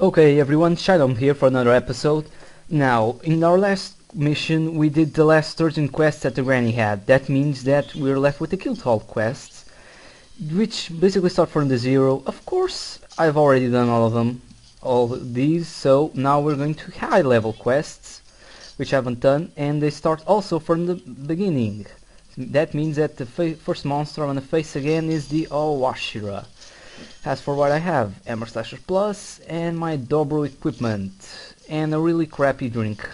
Okay everyone, Shadow here for another episode. Now, in our last mission we did the last 13 quests that the granny had. That means that we're left with the Guildhall quests, which basically start from the zero. Of course, I've already done all of them, all these, so now we're going to high level quests, which I haven't done, and they start also from the beginning. That means that the first monster I'm gonna face again is the Aoashira. As for what I have, Hammer Slasher Plus and my Dobro equipment and a really crappy drink.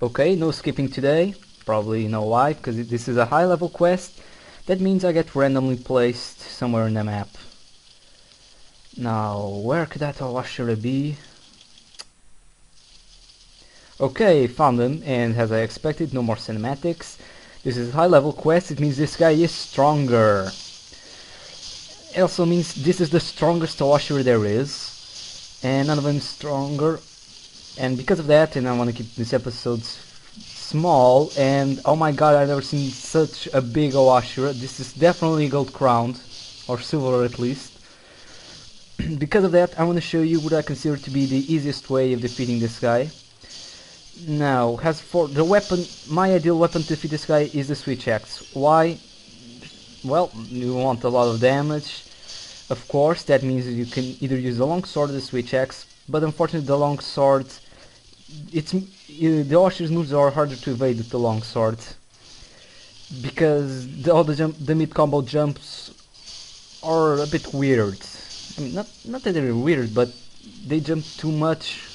Okay, no skipping today. Probably you know why, because this is a high level quest. That means I get randomly placed somewhere in the map. Now, where could that Aoashira be? Okay, found him, and as I expected, no more cinematics. This is a high level quest, it means this guy is stronger. It also means this is the strongest washer there is, and none of them stronger. And because of that, and I want to keep these episodes small, and oh my god, I've never seen such a big Aoashira. This is definitely gold crowned, or silver at least. because of that, I want to show you what I consider to be the easiest way of defeating this guy. Now, as for the weapon, my ideal weapon to defeat this guy is the switch axe. Why? Well, you want a lot of damage. Of course, that means you can either use the long sword or the switch axe, but unfortunately the long sword, it's the Oshir's moves are harder to evade with the long sword. Because the, all the jump, the mid combo jumps are a bit weird. I mean, not not that they're weird, but they jump too much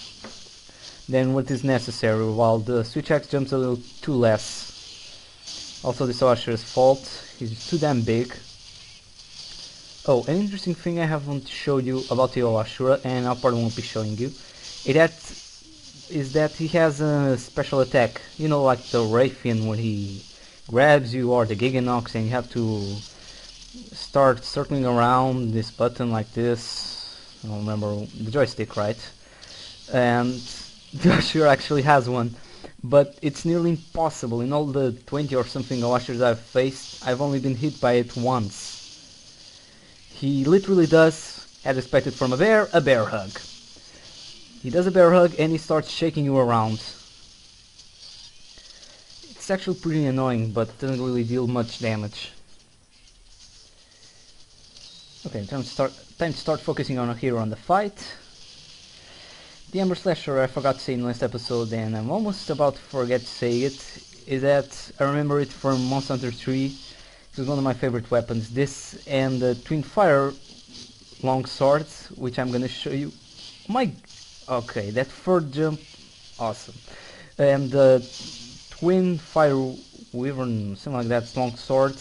than what is necessary, while the switch axe jumps a little too less. Also this Aoashira's fault, he's too damn big. Oh, an interesting thing I haven't showed you about the Aoashira, and I probably won't be showing you, is that, is that he has a special attack. You know, like the Raytheon when he grabs you, or the Gigginox, and you have to start circling around this button like this. I don't remember the joystick, right? And Joshua actually has one, but it's nearly impossible. In all the 20 or something Aoashiras I've faced, I've only been hit by it once. He literally does, as expected from a bear, a bear hug. He does a bear hug and he starts shaking you around. It's actually pretty annoying, but doesn't really deal much damage. Okay, time to start, time to start focusing on here on the fight. The Hammer Slasher I forgot to say in the last episode and I'm almost about to forget to say it, is that I remember it from Monster Hunter 3. It was one of my favorite weapons. This and the Twin Fire long sword, which I'm gonna show you. My, okay, that third jump, awesome. And the Twin Fire Wyvern, something like that, long sword,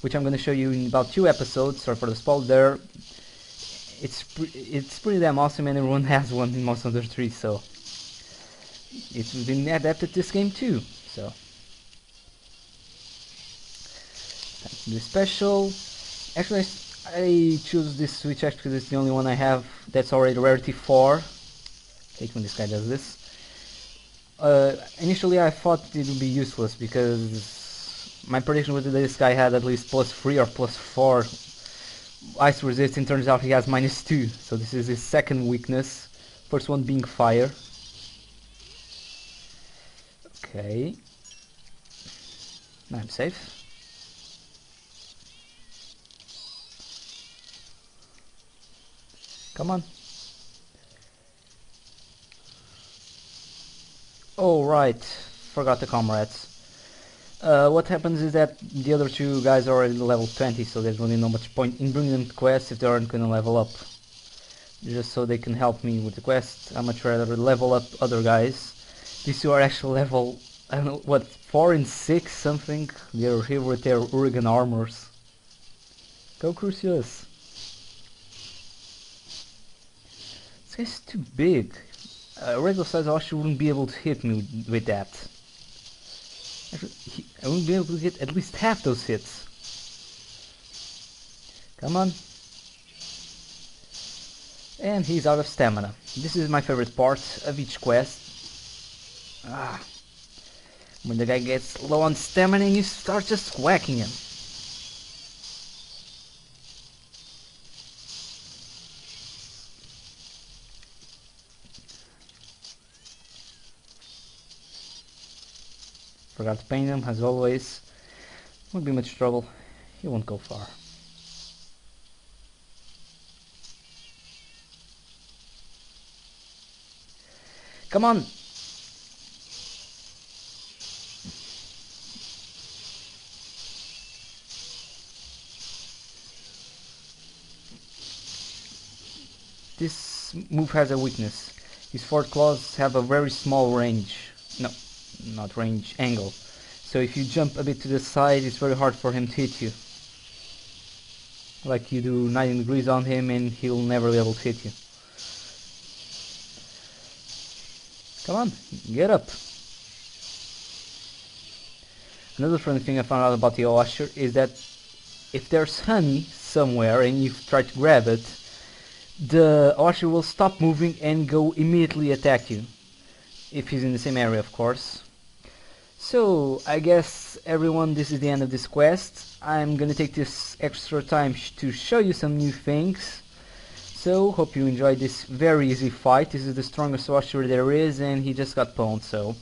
which I'm gonna show you in about two episodes. Sorry for the spoil there it's pre it's pretty damn awesome and everyone has one in Monster Hunter 3 so it's been adapted to this game too so. The special actually I choose this switch because it's the only one I have that's already rarity 4 hate when this guy does this. Uh, initially I thought it would be useless because my prediction was that this guy had at least plus 3 or plus 4 ice resistant turns out he has minus 2 so this is his second weakness. First one being fire. Okay. Now I'm safe. Come on. Oh right. Forgot the comrades uh, what happens is that the other two guys are already level 20, so there's really no much point in bringing them to quests if they aren't going to level up. Just so they can help me with the quest, I much rather level up other guys. These two are actually level, I don't know, what, 4 and 6 something? They're here with their Urigan armors. Go Crucius! This guy's too big. A regular size Oshi wouldn't be able to hit me with that. I won't be able to hit at least half those hits. Come on. And he's out of stamina. This is my favorite part of each quest. Ah. When the guy gets low on stamina and you start just whacking him. Forgot to paint him as always. Won't be much trouble. He won't go far. Come on! This move has a weakness. His forward claws have a very small range. No, not range, angle. So if you jump a bit to the side, it's very hard for him to hit you. Like you do 90 degrees on him and he'll never be able to hit you. Come on, get up. Another funny thing I found out about the Oasher is that if there's honey somewhere and you try to grab it, the Oasher will stop moving and go immediately attack you. If he's in the same area, of course. So, I guess everyone, this is the end of this quest. I'm gonna take this extra time sh to show you some new things. So, hope you enjoyed this very easy fight. This is the strongest Oasher there is, and he just got pwned, so...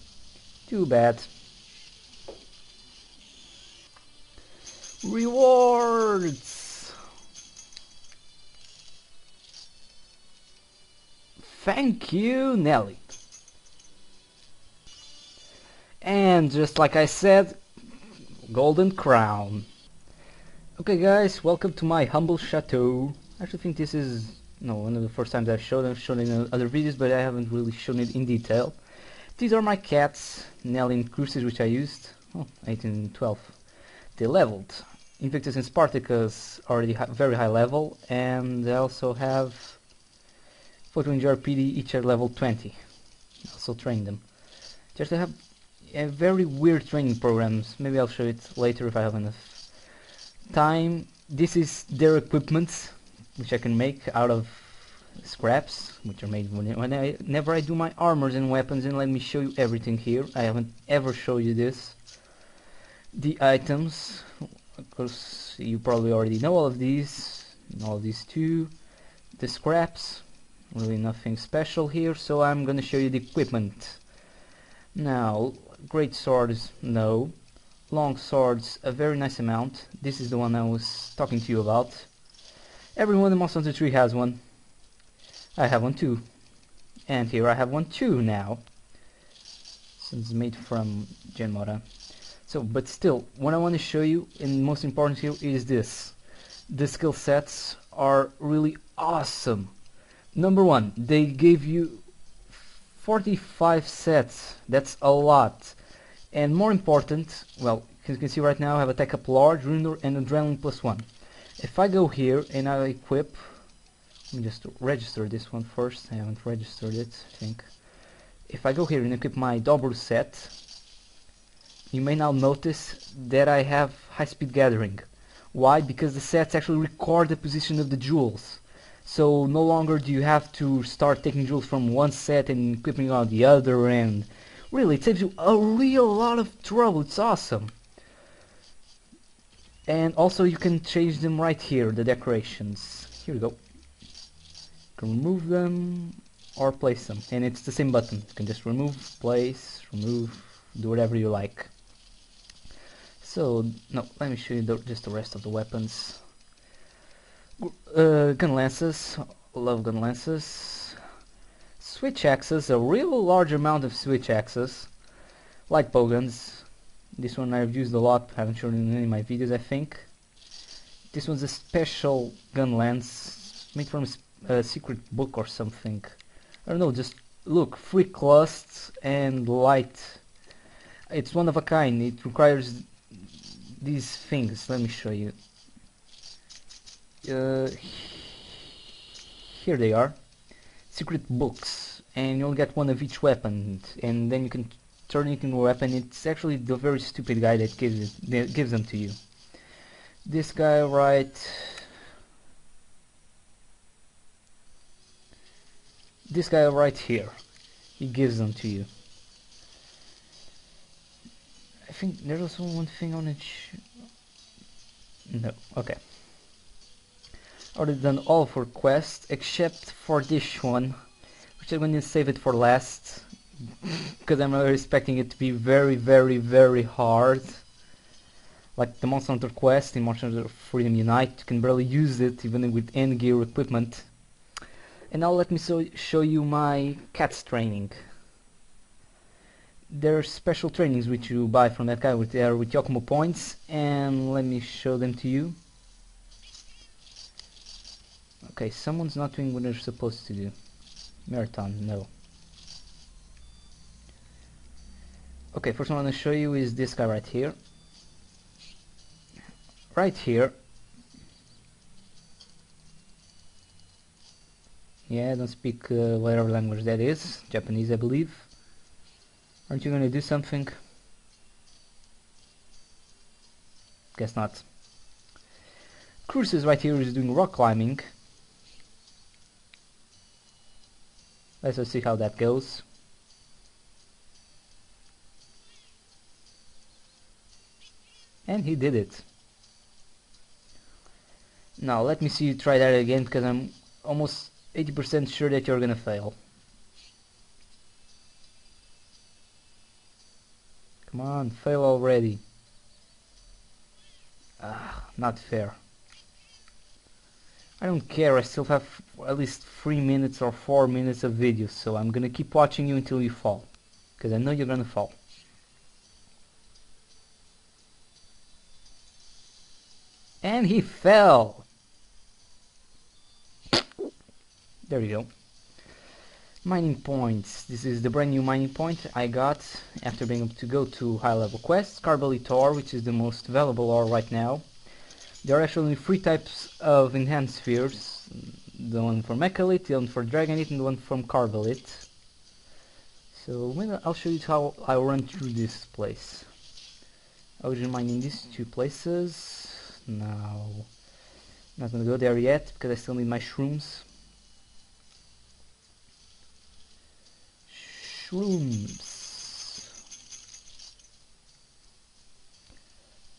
Too bad. Rewards! Thank you, Nelly. And just like I said, golden crown. Okay guys, welcome to my humble chateau. I actually think this is no one of the first times I've shown. I've shown it in other videos, but I haven't really shown it in detail. These are my cats, Nelly and Crucis, which I used. Oh, 18 and 12. They leveled. Invictus and Spartacus already very high level, and I also have Photo and RPD each at level 20. Also train them. Just to have very weird training programs. Maybe I'll show it later if I have enough time. This is their equipment, which I can make out of scraps, which are made whenever I do my armors and weapons. And let me show you everything here. I haven't ever showed you this. The items, of course, you probably already know all of these, all these too. The scraps, really nothing special here. So I'm gonna show you the equipment. Now, great swords, no. Long swords, a very nice amount. This is the one I was talking to you about. Everyone in Monster Hunter 3 has one. I have one too. And here I have one too now. Since it's made from Genmora. So, but still, what I want to show you, and most important here, is this. The skill sets are really awesome. Number one, they gave you 45 sets, that's a lot. And more important, well, as you can see right now I have attack up large, Rune and Adrenaline plus 1. If I go here and I equip, let me just register this one first, I haven't registered it, I think. If I go here and equip my Dobro set, you may now notice that I have high speed gathering. Why? Because the sets actually record the position of the jewels. So no longer do you have to start taking jewels from one set and equipping on the other and really it saves you a real lot of trouble. It's awesome. And also you can change them right here, the decorations. Here we go. You can remove them or place them. And it's the same button. You can just remove, place, remove, do whatever you like. So, no, let me show you the, just the rest of the weapons. Uh, gun lances, love gun lances. Switch axes, a real large amount of switch axes. Light bowguns. This one I've used a lot, haven't shown in any of my videos I think. This one's a special gun lance, made from a secret book or something. I don't know, just look, free clusts and light. It's one of a kind, it requires these things, let me show you uh, here they are. Secret books. And you'll get one of each weapon. And then you can turn it into a weapon. It's actually the very stupid guy that gives it that gives them to you. This guy right this guy right here he gives them to you. I think there's also one thing on it. No, okay. Already done all for quests except for this one, which I'm going to save it for last because I'm really expecting it to be very, very, very hard. Like the Monster Hunter quest in Monster Hunter Freedom Unite, you can barely use it even with end gear equipment. And now let me so show you my cat's training. There are special trainings which you buy from that guy with, uh, with Yakumo points and let me show them to you. Okay, someone's not doing what they're supposed to do. Marathon, no. Okay, first one I want to show you is this guy right here. Right here. Yeah, don't speak uh, whatever language that is. Japanese, I believe. Aren't you going to do something? Guess not. Cruises right here is doing rock climbing. Let's just see how that goes. And he did it. Now let me see you try that again because I'm almost 80% sure that you're gonna fail. Come on, fail already. Ah, not fair. I don't care, I still have at least 3 minutes or 4 minutes of video, so I'm gonna keep watching you until you fall. Because I know you're gonna fall. And he fell! There you go. Mining points. This is the brand new mining point I got after being able to go to high level quests. Carbonate ore, which is the most valuable ore right now. There are actually three types of enhanced spheres. The one for Machalite, the one for Dragonite, and the one from Carbalite. So I'll show you how I run through this place. I was mining these two places. Now, not gonna go there yet because I still need my shrooms. Shrooms.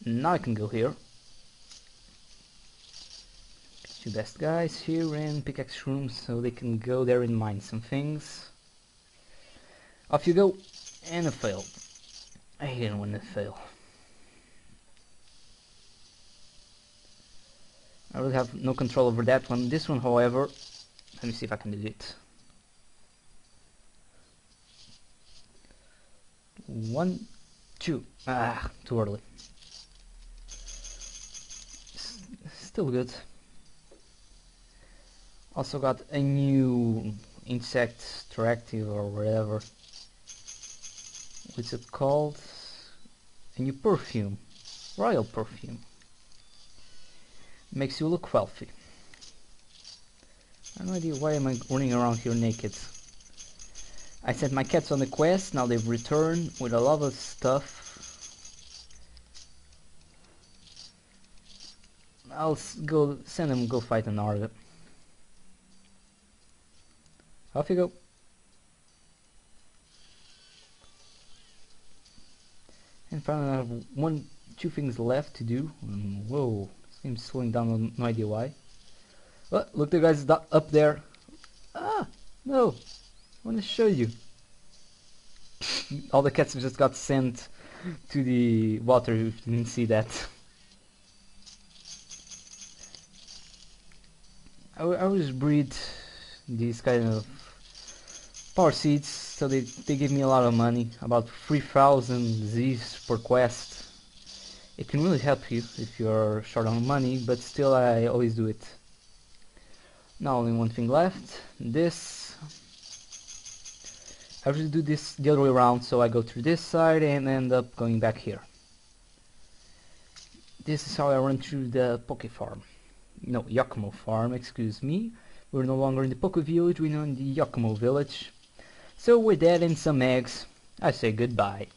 Now I can go here two best guys here in pickaxe room so they can go there and mine some things. Off you go, and a fail. I hate it when they fail. I really have no control over that one. This one, however, let me see if I can do it. One, two. Ah, too early. S still good. Also got a new insect tractive or whatever. What's it called? A new perfume. Royal perfume. Makes you look wealthy. I have no idea why am I running around here naked. I sent my cats on the quest, now they've returned with a lot of stuff. I'll go send them go fight an Arda. Off you go. And finally I have one, two things left to do. Whoa, seems slowing down, no idea why. Oh, look the guys up there. Ah, no, I want to show you. All the cats have just got sent to the water, if you didn't see that. I, I always breed these kind of power seeds so they, they give me a lot of money about 3000 Z's per quest. It can really help you if you're short on money but still I always do it. Now only one thing left this. I usually do this the other way around so I go through this side and end up going back here. This is how I run through the Pokke Farm. No Yakumo Farm excuse me. We're no longer in the Pokke Village, we're now in the Yakumo Village. So with that and some eggs, I say goodbye.